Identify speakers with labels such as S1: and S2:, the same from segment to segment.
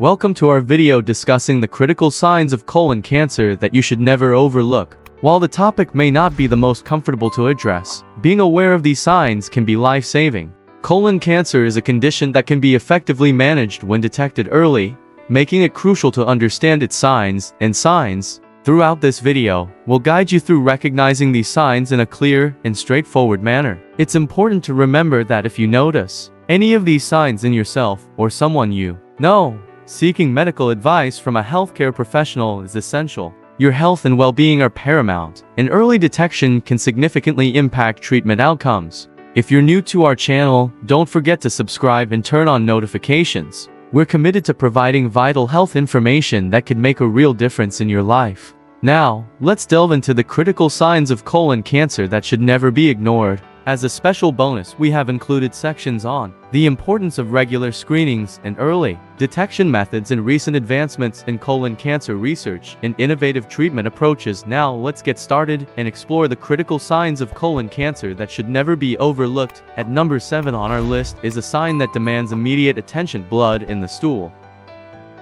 S1: Welcome to our video discussing the critical signs of colon cancer that you should never overlook. While the topic may not be the most comfortable to address, being aware of these signs can be life-saving. Colon cancer is a condition that can be effectively managed when detected early, making it crucial to understand its signs and signs. Throughout this video, we'll guide you through recognizing these signs in a clear and straightforward manner. It's important to remember that if you notice any of these signs in yourself or someone you know, seeking medical advice from a healthcare professional is essential. Your health and well-being are paramount, and early detection can significantly impact treatment outcomes. If you're new to our channel, don't forget to subscribe and turn on notifications. We're committed to providing vital health information that could make a real difference in your life. Now, let's delve into the critical signs of colon cancer that should never be ignored. As a special bonus, we have included sections on the importance of regular screenings and early detection methods and recent advancements in colon cancer research and innovative treatment approaches. Now let's get started and explore the critical signs of colon cancer that should never be overlooked. At number 7 on our list is a sign that demands immediate attention blood in the stool.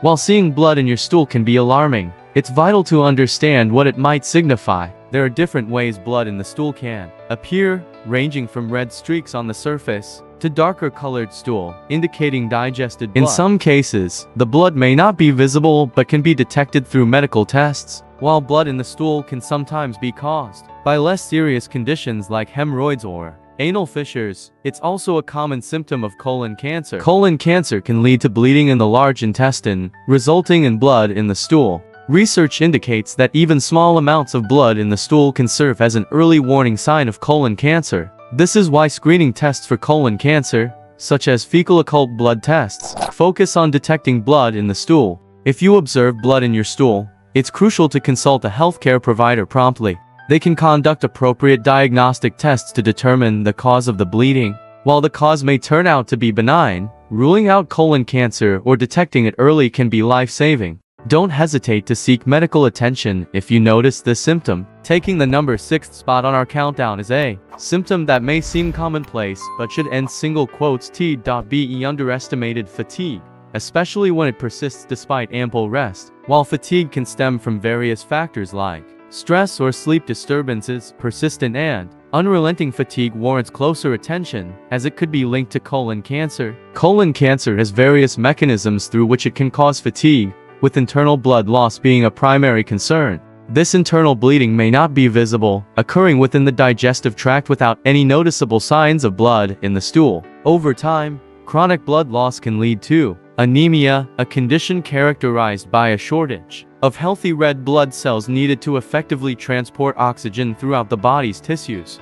S1: While seeing blood in your stool can be alarming, it's vital to understand what it might signify. There are different ways blood in the stool can appear, ranging from red streaks on the surface to darker colored stool, indicating digested blood. In some cases, the blood may not be visible but can be detected through medical tests, while blood in the stool can sometimes be caused by less serious conditions like hemorrhoids or anal fissures. It's also a common symptom of colon cancer. Colon cancer can lead to bleeding in the large intestine, resulting in blood in the stool. Research indicates that even small amounts of blood in the stool can serve as an early warning sign of colon cancer. This is why screening tests for colon cancer, such as fecal occult blood tests, focus on detecting blood in the stool. If you observe blood in your stool, it's crucial to consult a healthcare provider promptly. They can conduct appropriate diagnostic tests to determine the cause of the bleeding. While the cause may turn out to be benign, ruling out colon cancer or detecting it early can be life-saving. Don't hesitate to seek medical attention if you notice this symptom. Taking the number 6th spot on our countdown is a symptom that may seem commonplace but should end single quotes t.be underestimated fatigue, especially when it persists despite ample rest. While fatigue can stem from various factors like stress or sleep disturbances, persistent and Unrelenting fatigue warrants closer attention, as it could be linked to colon cancer. Colon cancer has various mechanisms through which it can cause fatigue, with internal blood loss being a primary concern. This internal bleeding may not be visible, occurring within the digestive tract without any noticeable signs of blood in the stool. Over time, chronic blood loss can lead to anemia, a condition characterized by a shortage of healthy red blood cells needed to effectively transport oxygen throughout the body's tissues.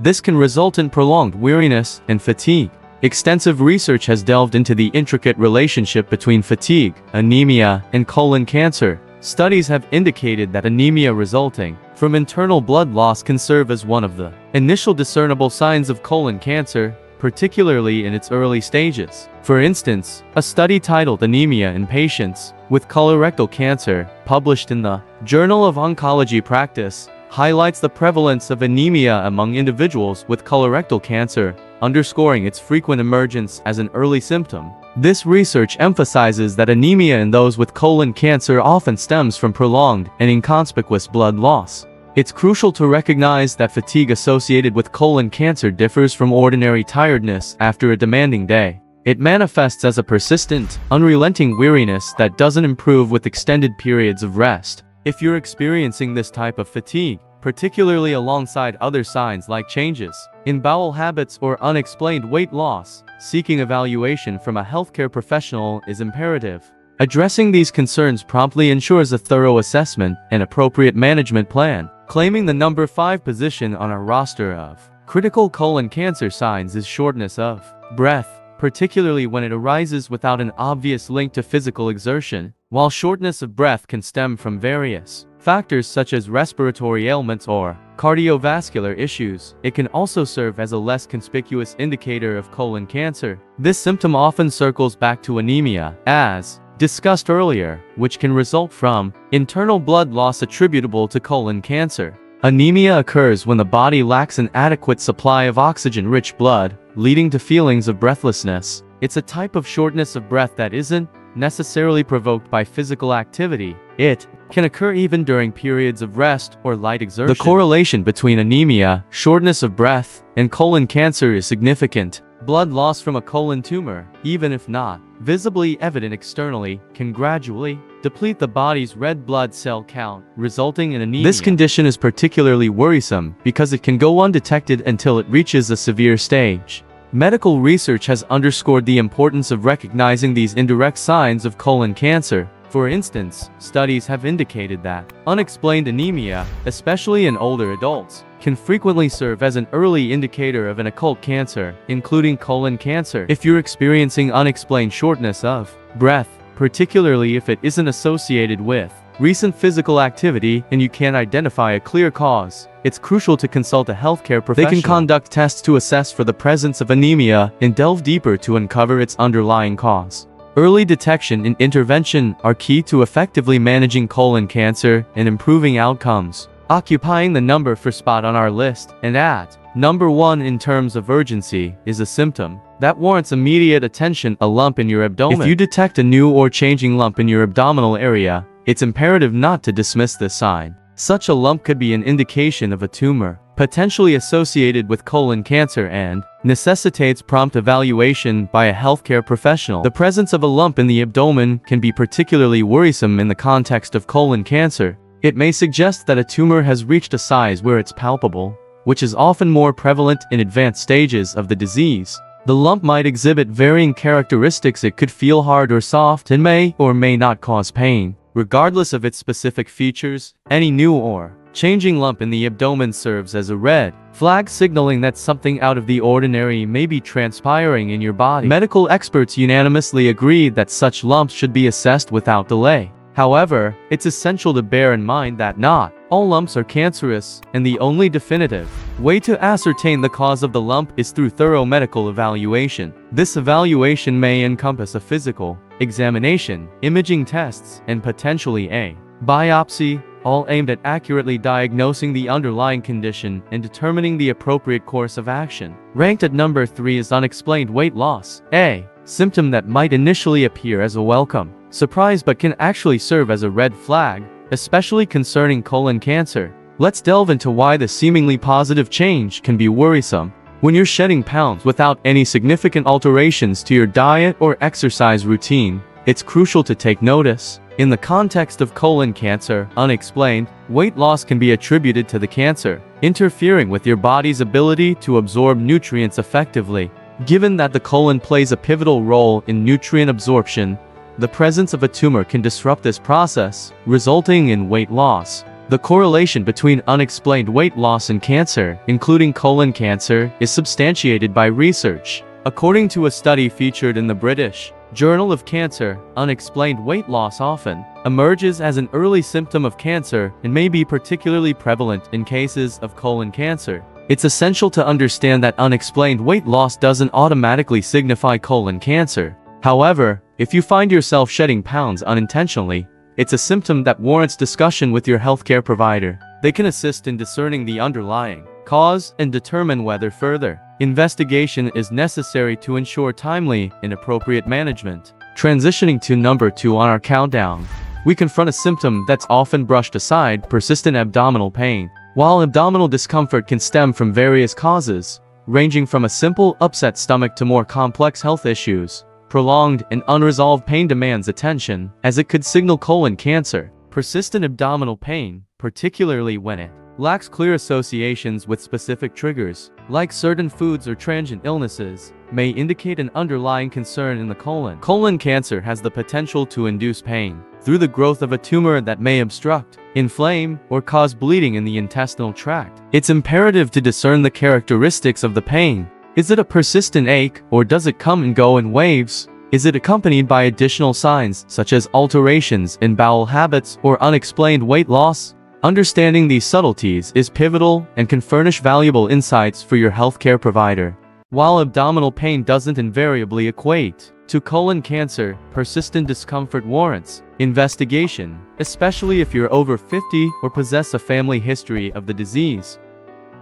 S1: This can result in prolonged weariness and fatigue, Extensive research has delved into the intricate relationship between fatigue, anemia, and colon cancer. Studies have indicated that anemia resulting from internal blood loss can serve as one of the initial discernible signs of colon cancer, particularly in its early stages. For instance, a study titled Anemia in Patients with Colorectal Cancer, published in the Journal of Oncology Practice, highlights the prevalence of anemia among individuals with colorectal cancer, underscoring its frequent emergence as an early symptom. This research emphasizes that anemia in those with colon cancer often stems from prolonged and inconspicuous blood loss. It's crucial to recognize that fatigue associated with colon cancer differs from ordinary tiredness after a demanding day. It manifests as a persistent, unrelenting weariness that doesn't improve with extended periods of rest. If you're experiencing this type of fatigue, particularly alongside other signs like changes in bowel habits or unexplained weight loss, seeking evaluation from a healthcare professional is imperative. Addressing these concerns promptly ensures a thorough assessment and appropriate management plan. Claiming the number 5 position on our roster of critical colon cancer signs is shortness of breath, particularly when it arises without an obvious link to physical exertion. While shortness of breath can stem from various factors such as respiratory ailments or cardiovascular issues, it can also serve as a less conspicuous indicator of colon cancer. This symptom often circles back to anemia, as discussed earlier, which can result from internal blood loss attributable to colon cancer. Anemia occurs when the body lacks an adequate supply of oxygen-rich blood, leading to feelings of breathlessness. It's a type of shortness of breath that isn't necessarily provoked by physical activity. It can occur even during periods of rest or light exertion. The correlation between anemia, shortness of breath, and colon cancer is significant. Blood loss from a colon tumor, even if not visibly evident externally, can gradually deplete the body's red blood cell count, resulting in anemia. This condition is particularly worrisome because it can go undetected until it reaches a severe stage. Medical research has underscored the importance of recognizing these indirect signs of colon cancer. For instance, studies have indicated that unexplained anemia, especially in older adults, can frequently serve as an early indicator of an occult cancer, including colon cancer. If you're experiencing unexplained shortness of breath, particularly if it isn't associated with recent physical activity and you can't identify a clear cause, it's crucial to consult a healthcare professional. They can conduct tests to assess four the presence of anemia and delve deeper to uncover its underlying cause. Early detection and intervention are key to effectively managing colon cancer and improving outcomes occupying the number for spot on our list, and at number 1 in terms of urgency, is a symptom that warrants immediate attention a lump in your abdomen. If you detect a new or changing lump in your abdominal area, it's imperative not to dismiss this sign. Such a lump could be an indication of a tumor, potentially associated with colon cancer and necessitates prompt evaluation by a healthcare professional. The presence of a lump in the abdomen can be particularly worrisome in the context of colon cancer, it may suggest that a tumor has reached a size where it's palpable, which is often more prevalent in advanced stages of the disease. The lump might exhibit varying characteristics it could feel hard or soft and may or may not cause pain. Regardless of its specific features, any new or changing lump in the abdomen serves as a red flag signaling that something out of the ordinary may be transpiring in your body. Medical experts unanimously agree that such lumps should be assessed without delay. However, it's essential to bear in mind that not all lumps are cancerous, and the only definitive way to ascertain the cause of the lump is through thorough medical evaluation. This evaluation may encompass a physical examination, imaging tests, and potentially a biopsy, all aimed at accurately diagnosing the underlying condition and determining the appropriate course of action. Ranked at number 3 is unexplained weight loss, a symptom that might initially appear as a welcome surprise but can actually serve as a red flag, especially concerning colon cancer. Let's delve into why the seemingly positive change can be worrisome. When you're shedding pounds without any significant alterations to your diet or exercise routine, it's crucial to take notice. In the context of colon cancer, unexplained, weight loss can be attributed to the cancer, interfering with your body's ability to absorb nutrients effectively. Given that the colon plays a pivotal role in nutrient absorption, the presence of a tumor can disrupt this process, resulting in weight loss. The correlation between unexplained weight loss and cancer, including colon cancer, is substantiated by research. According to a study featured in the British Journal of Cancer, unexplained weight loss often emerges as an early symptom of cancer and may be particularly prevalent in cases of colon cancer. It's essential to understand that unexplained weight loss doesn't automatically signify colon cancer. However, if you find yourself shedding pounds unintentionally, it's a symptom that warrants discussion with your healthcare provider. They can assist in discerning the underlying cause and determine whether further investigation is necessary to ensure timely and appropriate management. Transitioning to number 2 on our countdown, we confront a symptom that's often brushed aside, persistent abdominal pain. While abdominal discomfort can stem from various causes, ranging from a simple upset stomach to more complex health issues, Prolonged and unresolved pain demands attention, as it could signal colon cancer. Persistent abdominal pain, particularly when it lacks clear associations with specific triggers, like certain foods or transient illnesses, may indicate an underlying concern in the colon. Colon cancer has the potential to induce pain through the growth of a tumor that may obstruct, inflame, or cause bleeding in the intestinal tract. It's imperative to discern the characteristics of the pain is it a persistent ache, or does it come and go in waves? Is it accompanied by additional signs, such as alterations in bowel habits or unexplained weight loss? Understanding these subtleties is pivotal and can furnish valuable insights for your healthcare provider. While abdominal pain doesn't invariably equate to colon cancer, persistent discomfort warrants investigation, especially if you're over 50 or possess a family history of the disease.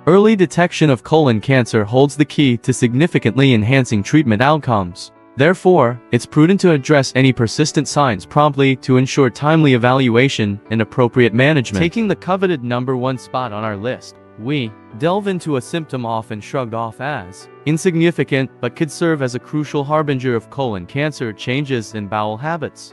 S1: Early detection of colon cancer holds the key to significantly enhancing treatment outcomes. Therefore, it's prudent to address any persistent signs promptly to ensure timely evaluation and appropriate management. Taking the coveted number one spot on our list, we delve into a symptom often shrugged off as insignificant but could serve as a crucial harbinger of colon cancer changes in bowel habits.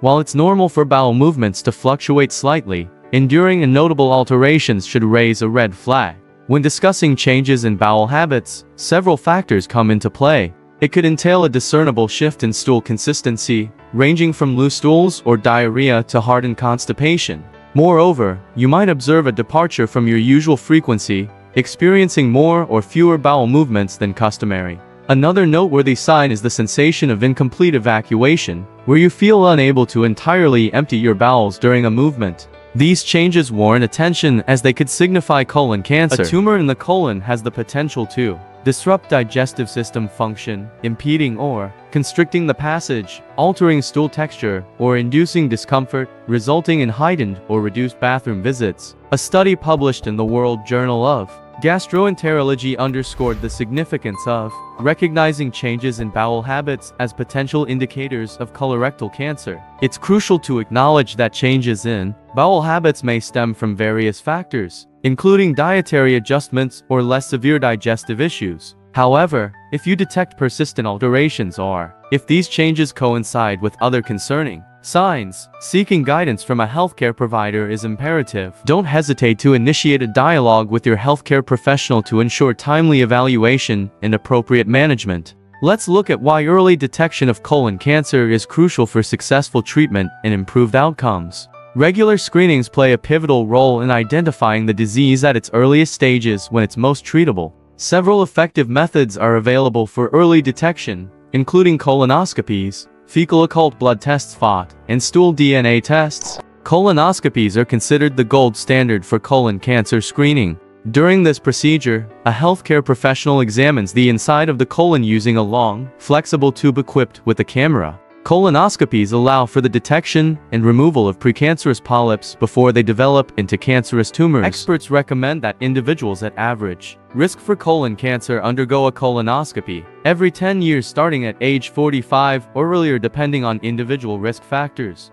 S1: While it's normal for bowel movements to fluctuate slightly, enduring and notable alterations should raise a red flag. When discussing changes in bowel habits, several factors come into play. It could entail a discernible shift in stool consistency, ranging from loose stools or diarrhea to hardened constipation. Moreover, you might observe a departure from your usual frequency, experiencing more or fewer bowel movements than customary. Another noteworthy sign is the sensation of incomplete evacuation, where you feel unable to entirely empty your bowels during a movement. These changes warrant attention as they could signify colon cancer. A tumor in the colon has the potential to disrupt digestive system function, impeding or constricting the passage, altering stool texture, or inducing discomfort, resulting in heightened or reduced bathroom visits. A study published in the World Journal of Gastroenterology underscored the significance of recognizing changes in bowel habits as potential indicators of colorectal cancer. It's crucial to acknowledge that changes in bowel habits may stem from various factors, including dietary adjustments or less severe digestive issues. However, if you detect persistent alterations or if these changes coincide with other concerning signs, seeking guidance from a healthcare provider is imperative. Don't hesitate to initiate a dialogue with your healthcare professional to ensure timely evaluation and appropriate management. Let's look at why early detection of colon cancer is crucial for successful treatment and improved outcomes. Regular screenings play a pivotal role in identifying the disease at its earliest stages when it's most treatable. Several effective methods are available for early detection, including colonoscopies, fecal occult blood tests FOBT, and stool DNA tests. Colonoscopies are considered the gold standard for colon cancer screening. During this procedure, a healthcare professional examines the inside of the colon using a long, flexible tube equipped with a camera. Colonoscopies allow for the detection and removal of precancerous polyps before they develop into cancerous tumors. Experts recommend that individuals at average risk for colon cancer undergo a colonoscopy every 10 years starting at age 45 or earlier depending on individual risk factors.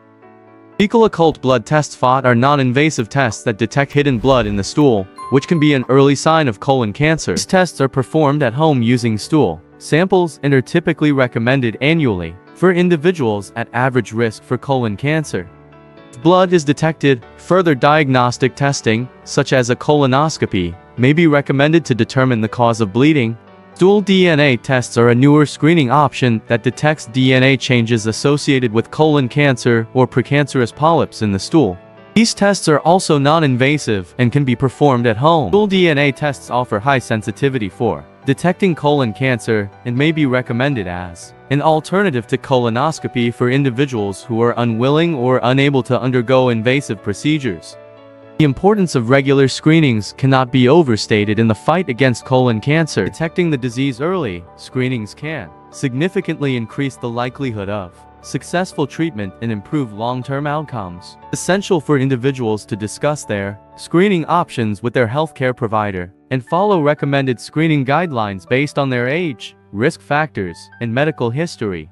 S1: Fecal occult blood tests FOBT are non-invasive tests that detect hidden blood in the stool, which can be an early sign of colon cancer. These tests are performed at home using stool samples and are typically recommended annually for individuals at average risk for colon cancer. If blood is detected, further diagnostic testing, such as a colonoscopy, may be recommended to determine the cause of bleeding. Stool DNA tests are a newer screening option that detects DNA changes associated with colon cancer or precancerous polyps in the stool. These tests are also non-invasive and can be performed at home. Stool DNA tests offer high sensitivity for detecting colon cancer and may be recommended as an alternative to colonoscopy for individuals who are unwilling or unable to undergo invasive procedures. The importance of regular screenings cannot be overstated in the fight against colon cancer. Detecting the disease early, screenings can significantly increase the likelihood of successful treatment and improve long-term outcomes. Essential for individuals to discuss their screening options with their healthcare provider and follow recommended screening guidelines based on their age, risk factors, and medical history.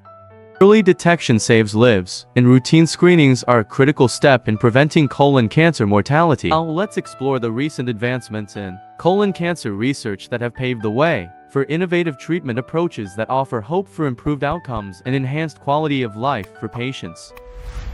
S1: Early detection saves lives, and routine screenings are a critical step in preventing colon cancer mortality. Now let's explore the recent advancements in colon cancer research that have paved the way for innovative treatment approaches that offer hope for improved outcomes and enhanced quality of life for patients.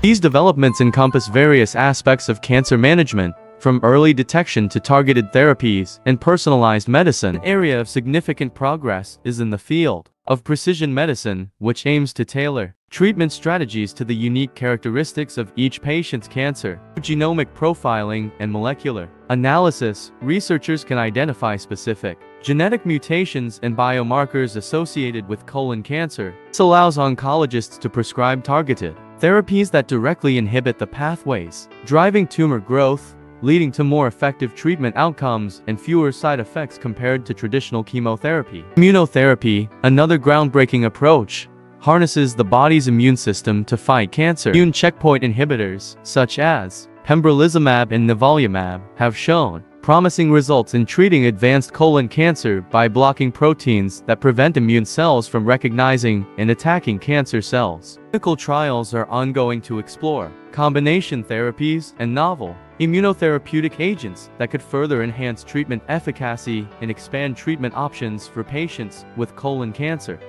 S1: These developments encompass various aspects of cancer management, from early detection to targeted therapies and personalized medicine. An area of significant progress is in the field of precision medicine, which aims to tailor treatment strategies to the unique characteristics of each patient's cancer. Genomic profiling and molecular analysis, researchers can identify specific genetic mutations and biomarkers associated with colon cancer. This allows oncologists to prescribe targeted therapies that directly inhibit the pathways, driving tumor growth, leading to more effective treatment outcomes and fewer side effects compared to traditional chemotherapy. Immunotherapy, another groundbreaking approach, harnesses the body's immune system to fight cancer. Immune checkpoint inhibitors, such as pembrolizumab and nivolumab, have shown promising results in treating advanced colon cancer by blocking proteins that prevent immune cells from recognizing and attacking cancer cells. Clinical trials are ongoing to explore combination therapies and novel immunotherapeutic agents that could further enhance treatment efficacy and expand treatment options for patients with colon cancer.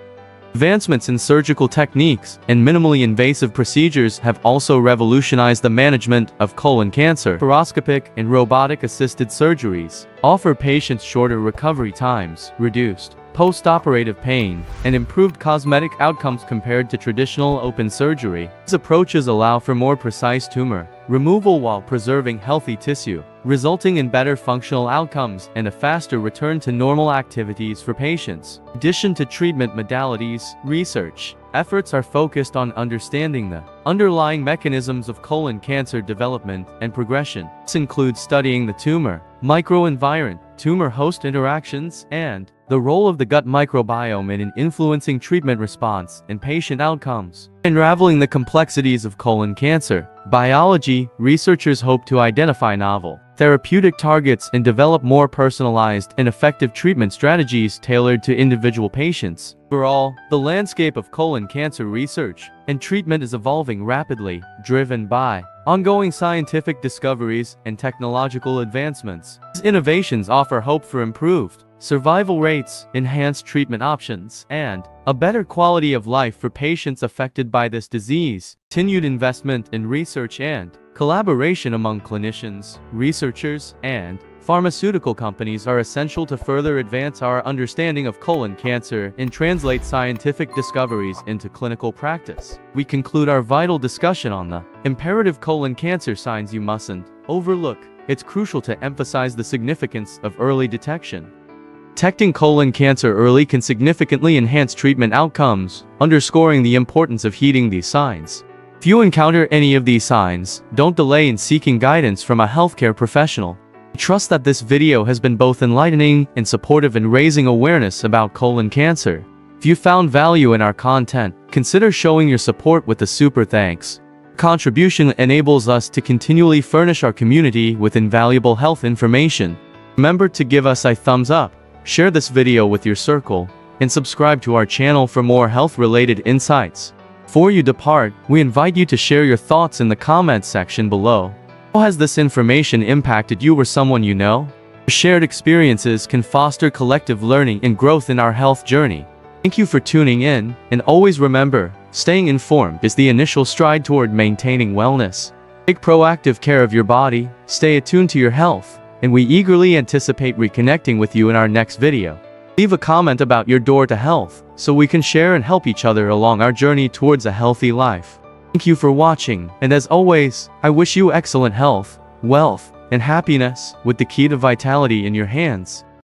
S1: Advancements in surgical techniques and minimally invasive procedures have also revolutionized the management of colon cancer. Laparoscopic and robotic-assisted surgeries offer patients shorter recovery times, reduced post-operative pain, and improved cosmetic outcomes compared to traditional open surgery. These approaches allow for more precise tumor removal while preserving healthy tissue, resulting in better functional outcomes and a faster return to normal activities for patients. In addition to treatment modalities, research efforts are focused on understanding the underlying mechanisms of colon cancer development and progression. This includes studying the tumor, microenvironment, tumor host interactions, and the role of the gut microbiome in influencing treatment response and patient outcomes. Unraveling the complexities of colon cancer, biology, researchers hope to identify novel therapeutic targets and develop more personalized and effective treatment strategies tailored to individual patients. Overall, the landscape of colon cancer research and treatment is evolving rapidly, driven by ongoing scientific discoveries and technological advancements. These innovations offer hope for improved survival rates, enhanced treatment options, and a better quality of life for patients affected by this disease. Continued investment in research and collaboration among clinicians, researchers, and pharmaceutical companies are essential to further advance our understanding of colon cancer and translate scientific discoveries into clinical practice. We conclude our vital discussion on the imperative colon cancer signs you mustn't overlook. It's crucial to emphasize the significance of early detection. Detecting colon cancer early can significantly enhance treatment outcomes, underscoring the importance of heeding these signs. If you encounter any of these signs, don't delay in seeking guidance from a healthcare professional. I trust that this video has been both enlightening and supportive in raising awareness about colon cancer. If you found value in our content, consider showing your support with a super thanks. Contribution enables us to continually furnish our community with invaluable health information. Remember to give us a thumbs up share this video with your circle, and subscribe to our channel for more health-related insights. Before you depart, we invite you to share your thoughts in the comments section below. How has this information impacted you or someone you know? Shared experiences can foster collective learning and growth in our health journey. Thank you for tuning in, and always remember, staying informed is the initial stride toward maintaining wellness. Take proactive care of your body, stay attuned to your health, and we eagerly anticipate reconnecting with you in our next video. Leave a comment about your door to health, so we can share and help each other along our journey towards a healthy life. Thank you for watching, and as always, I wish you excellent health, wealth, and happiness, with the key to vitality in your hands.